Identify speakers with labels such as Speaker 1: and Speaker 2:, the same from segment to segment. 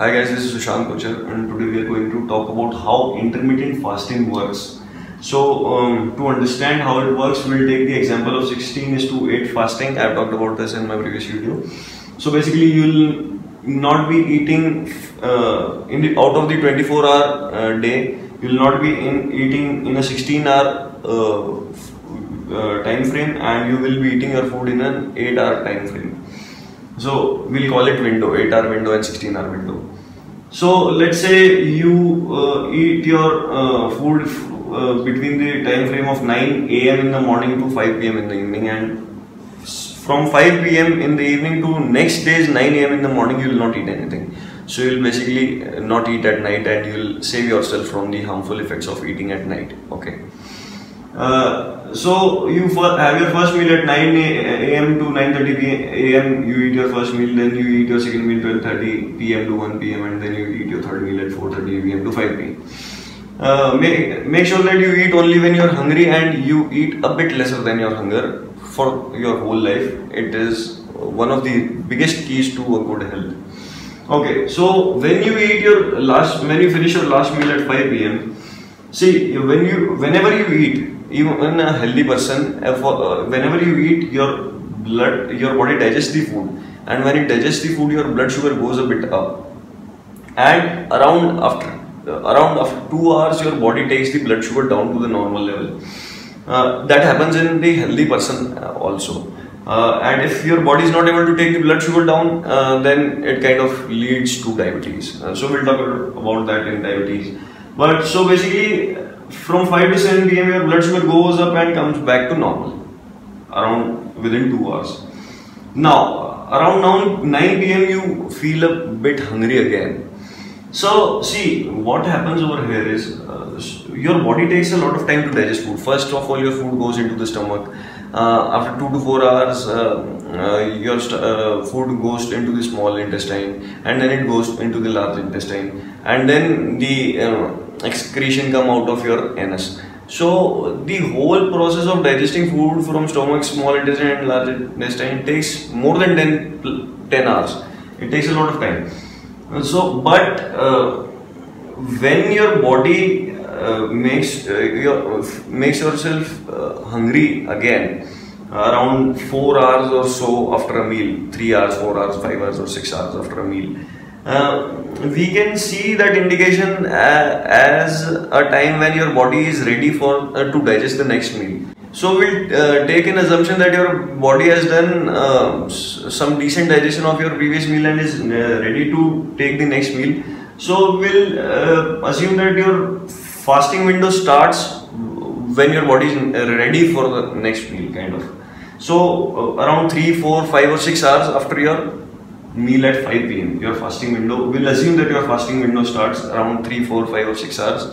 Speaker 1: Hi guys, this is Sushant Kochar and today we are going to talk about how intermittent fasting works. So um, to understand how it works, we'll take the example of 16 is to 8 fasting. I've talked about this in my previous video. So basically you'll not be eating uh, in the, out of the 24 hour uh, day, you'll not be in, eating in a 16 hour uh, uh, time frame and you will be eating your food in an 8 hour time frame. So we'll call it window, 8 hour window and 16 hour window. So let's say you uh, eat your uh, food uh, between the time frame of 9 a.m. in the morning to 5 p.m. in the evening and from 5 p.m. in the evening to next day's 9 a.m. in the morning you will not eat anything. So you'll basically not eat at night and you'll save yourself from the harmful effects of eating at night. Okay. Uh, so you have your first meal at 9 a.m. to 9:30 a.m. You eat your first meal, then you eat your second meal 12:30 p.m. to 1 p.m. and then you eat your third meal at 4:30 p.m. to 5 p.m. Uh, make, make sure that you eat only when you're hungry and you eat a bit lesser than your hunger for your whole life. It is one of the biggest keys to a good health. Okay, so when you eat your last, when you finish your last meal at 5 p.m. See, when you, whenever you eat, even a healthy person, uh, uh, whenever you eat, your blood, your body digests the food, and when it digests the food, your blood sugar goes a bit up, and around after uh, around after two hours, your body takes the blood sugar down to the normal level. Uh, that happens in the healthy person uh, also. Uh, and if your body is not able to take the blood sugar down, then it kind of leads to diabetes. so we'll talk about that in diabetes. But so basically, from 5 to 7 pm your blood sugar goes up and comes back to normal around within 2 hours. Now, around now 9 pm you feel a bit hungry again. So, see what happens over here is uh, your body takes a lot of time to digest food. First of all, your food goes into the stomach. Uh, after 2 to 4 hours, uh, uh your uh, food goes into the small intestine and then it goes into the large intestine and then the uh, excretion come out of your anus. So the whole process of digesting food from stomach, small intestine and large intestine takes more than 10, 10 hours. It takes a lot of time. So, but uh, when your body uh, makes uh, your, makes yourself uh, hungry again, around 4 hours or so after a meal, 3 hours, 4 hours, 5 hours or 6 hours after a meal, uh, we can see that indication uh, as a time when your body is ready for uh, to digest the next meal. So we'll uh, take an assumption that your body has done uh, some decent digestion of your previous meal and is ready to take the next meal. So we'll assume that your fasting window starts when your body is ready for the next meal kind of. So around 3, 4, 5 or 6 hours after your meal at 5 pm. Your fasting window, we'll assume that your fasting window starts around 3, 4, 5 or 6 hours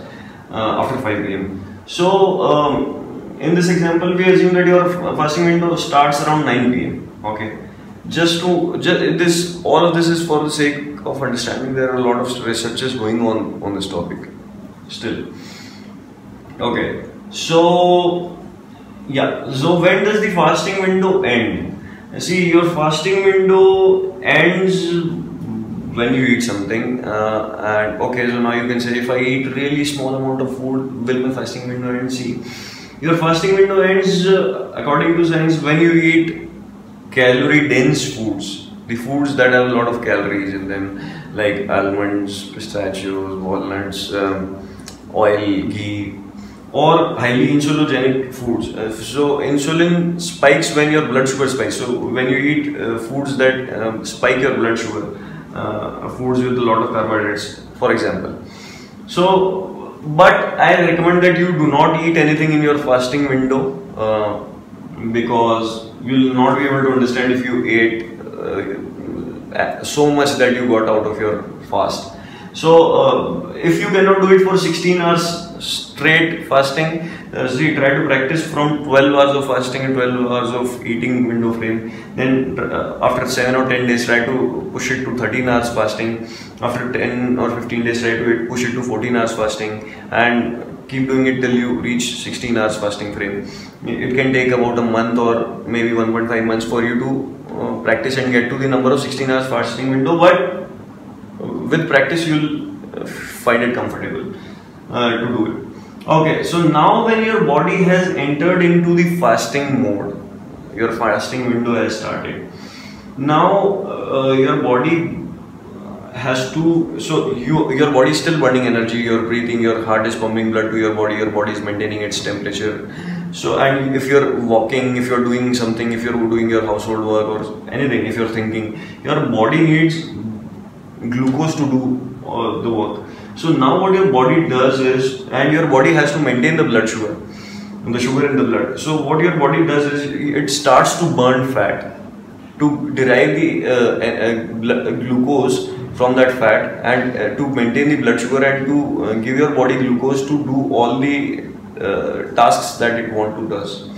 Speaker 1: uh, after 5 pm. So, um, in this example, we assume that your fasting window starts around 9 pm. Okay. Just to, just, this, all of this is for the sake of understanding. There are a lot of researches going on on this topic still. Okay. So, yeah. So, when does the fasting window end? See your fasting window ends when you eat something uh, and okay so now you can say if I eat really small amount of food will my fasting window end? See your fasting window ends uh, according to science when you eat calorie dense foods the foods that have a lot of calories in them like almonds pistachios walnuts um, oil ghee or highly insulinogenic foods. Uh, so insulin spikes when your blood sugar spikes. So when you eat uh, foods that um, spike your blood sugar, uh, foods with a lot of carbohydrates, for example. So, but I recommend that you do not eat anything in your fasting window uh, because you will not be able to understand if you ate uh, so much that you got out of your fast. So uh, if you cannot do it for 16 hours straight fasting. Uh, see, try to practice from 12 hours of fasting and 12 hours of eating window frame. Then uh, after 7 or 10 days, try to push it to 13 hours fasting. After 10 or 15 days, try to push it to 14 hours fasting and keep doing it till you reach 16 hours fasting frame. It can take about a month or maybe 1.5 months for you to uh, practice and get to the number of 16 hours fasting window but with practice you'll uh, find it comfortable uh, to do it. Okay, so now when your body has entered into the fasting mode, your fasting window has started. Now uh, your body has to so you your body is still burning energy you're breathing your heart is pumping blood to your body your body is maintaining its temperature so and if you're walking if you're doing something if you're doing your household work or anything if you're thinking your body needs glucose to do uh, the work so now what your body does is, and your body has to maintain the blood sugar, the sugar in the blood. So what your body does is, it starts to burn fat to derive the uh, uh, glucose from that fat and uh, to maintain the blood sugar and to uh, give your body glucose to do all the uh, tasks that it want to does.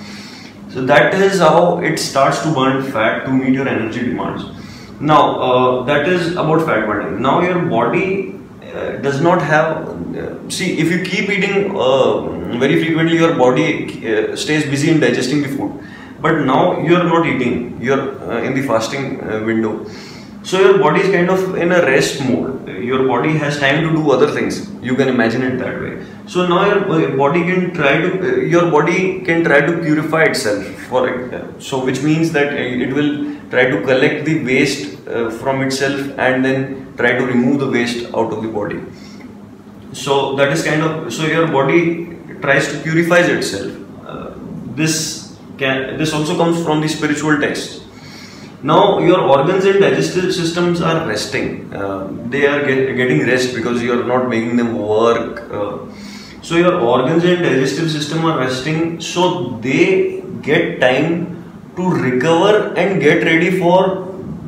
Speaker 1: So that is how it starts to burn fat to meet your energy demands. Now uh, that is about fat burning. Now your body uh, does not have uh, see if you keep eating uh, very frequently your body uh, stays busy in digesting the food. But now you are not eating. You are uh, in the fasting window. So your body is kind of in a rest mode. Your body has time to do other things. You can imagine it that way. So now your body can try to your body can try to purify itself for it. So which means that it will try to collect the waste from itself and then try to remove the waste out of the body. So that is kind of so your body tries to purify itself. Uh, this can this also comes from the spiritual text. Now your organs and digestive systems are resting. Uh, they are get, getting rest because you are not making them work. Uh, so your organs and digestive system are resting so they get time to recover and get ready for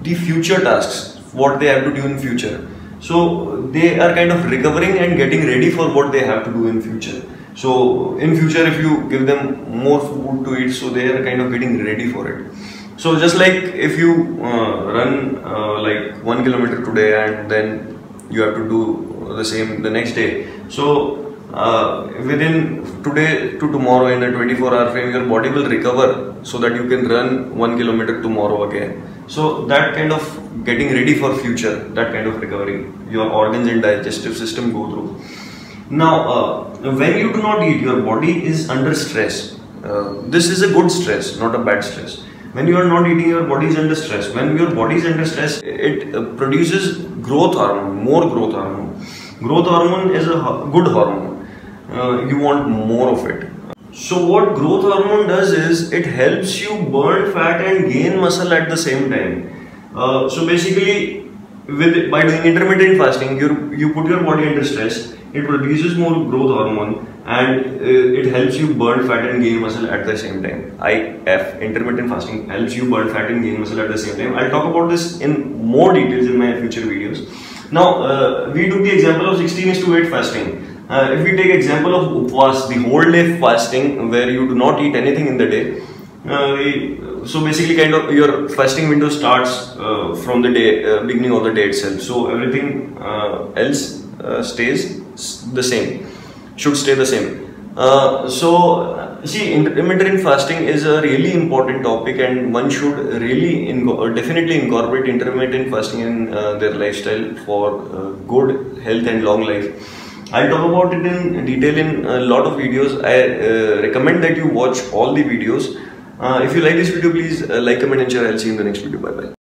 Speaker 1: the future tasks what they have to do in future. So they are kind of recovering and getting ready for what they have to do in future. So in future, if you give them more food to eat, so they are kind of getting ready for it. So just like if you uh, run uh, like one kilometer today and then you have to do the same the next day. So uh, within today to tomorrow in a 24 hour frame, your body will recover so that you can run one kilometer tomorrow again. So that kind of getting ready for future, that kind of recovery, your organs and digestive system go through. Now, uh, when you do not eat, your body is under stress. Uh, this is a good stress, not a bad stress. When you are not eating, your body is under stress. When your body is under stress, it uh, produces growth hormone, more growth hormone. Growth hormone is a good hormone. Uh, you want more of it. So what growth hormone does is it helps you burn fat and gain muscle at the same time. Uh, so basically, with by doing intermittent fasting, you you put your body under stress. It produces more growth hormone and uh, it helps you burn fat and gain muscle at the same time. IF intermittent fasting helps you burn fat and gain muscle at the same time. I'll talk about this in more details in my future videos. Now uh, we took the example of 16 is to 8 fasting. Uh, if we take example of upvas, the whole day fasting where you do not eat anything in the day, uh, so basically kind of your fasting window starts uh, from the day uh, beginning of the day itself so everything uh, else uh, stays the same should stay the same so see intermittent fasting is a really important topic and one should really inco definitely incorporate intermittent fasting in their lifestyle for good health and long life I'll talk about it in detail in a lot of videos. I uh, recommend that you watch all the videos uh, if you like this video, please uh, like, comment and share. I'll see you in the next video. Bye bye.